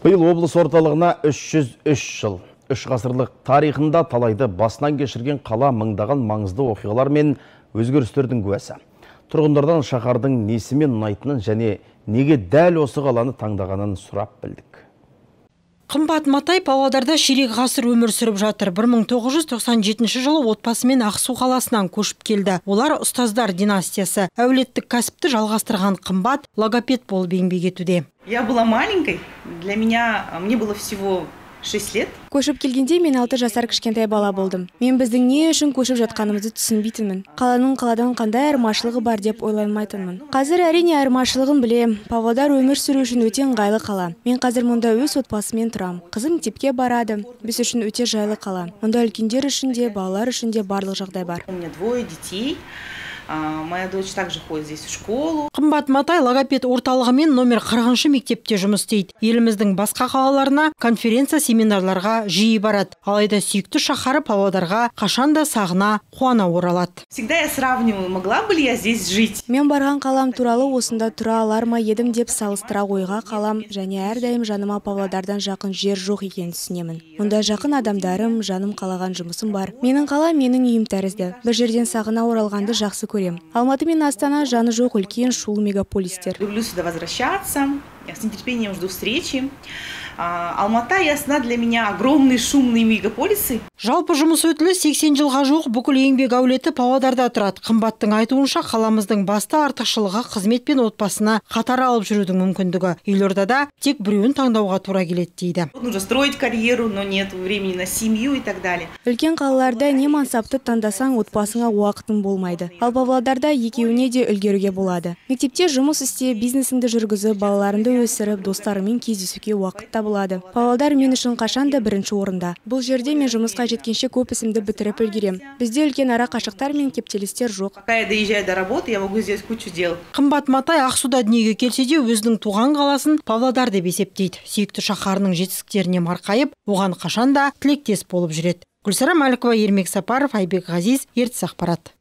Биыл облыс орталығына 303 жыл. Үш ғасырлық тарихында талайды басынан кешірген қала мыңдаған маңызды оқиғалар мен өзгерістердің куәсі. Тұрғындардан шаһардың несімен ұнайтынын және неге дәл осы қаланы таңдағанын сұрап білдік. Қымбат Матай Павлодарда ширек ғасыр өмір сүріп жатыр. 1997 жылы отбасымен Ақсу қаласынан көшіп келді. Олар ұстаздар династиясы. Әулеттік кәсіпті жалғастырған Қымбат логопед болып еңбек етуде. Я была маленькой, для меня, мне было всего 6 лет. көшіп келгенде мен алты жасар кішкентай бала болдым. Мен біздің не үшін көшіп жатқанымызды түсінбейтінмін. Қаланың қаладан қандай айырмашылығы бар деп ойламайтынмын қазір әрине айырмашылығын білем. павлодар өмір сүру үшін өте ыңғайлы қала. Мен қазір мұнда өз отбасыммен тұрамын қызым мектепке барады. Біз үшін өте жайлы қала. Мұнда үлкендер үшін де балалар үшін де барлық жағдай бар. У меня двое детей. Моя дочь также ходит здесь в школу. Қымбат матай логопед орталығымен номер 40 мектепте жұмыс істейді. Еліміздің басқа қалаларына конференция семинарларға жиі барады. Алайда сүйікті шаһары павлодарға қашанда сағына қуана оралады. Всегда я сравниваю могла бы ли я здесь жить? Мен барған қалам туралы осында тұра алар ма едім деп салыстыра ойға қалам. Және әрдайым жаныма павлодардан жақын жер жоқ екенін түсінемін. Мұнда жақын адамдарым жаным қалаған жұмысым бар. Менің қала менің үйім тәрізді. Бір жерден сағына оралғанды жақсы көремін көремін алматы мен астана жаны жоқ үлкен шулы мегаполистер. Люблю сюда возвращаться я с нетерпением жду встречи Алматы астана для меня огромные шумные мегаполисы. Жалпы жұмыс өтілі 80 жылға жоқ бүкіл еңбек әулеті Павлодарда тұрады. Қымбаттың айтуынша қаламыздың басты артықшылығы қызмет пен отбасына қатар алып жүрудің мүмкіндігі. Елордада тек біреуін таңдауға тура келеді дейді. Нужно строить карьеру, но нет времени на семью и так далее. Үлкен қалаларда не мансапты таңдасаң отбасыңа уақытың болмайды. Ал Павлодарда екеуіне де үлгеруге болады. Мектепте жұмыс істеп, бизнесіңді жүргізіп, балаларыңды өсіріп, достарыңмен кездесуге уақыт табылады. Павлодар мен үшін қашан да бірінші орында. Бұл жерде мен жұмысқа жеткенше көп ісімді бітіріп үлгерем. Бізде үлкен ара қашықтар мен кептелістер жоқ. Пока я доезжаю до работы я могу сделать кучу дел. Қымбат матай ақсуда дүниеге келсе де өзінің туған қаласын павлодар деп есептейді. Сүйікті шаһарының жетістіктеріне марқайып оған қашан да тілектес болып жүреді. Гүлсара мәлікова ермек сапаров айбек ғазиз ертіс ақпарат.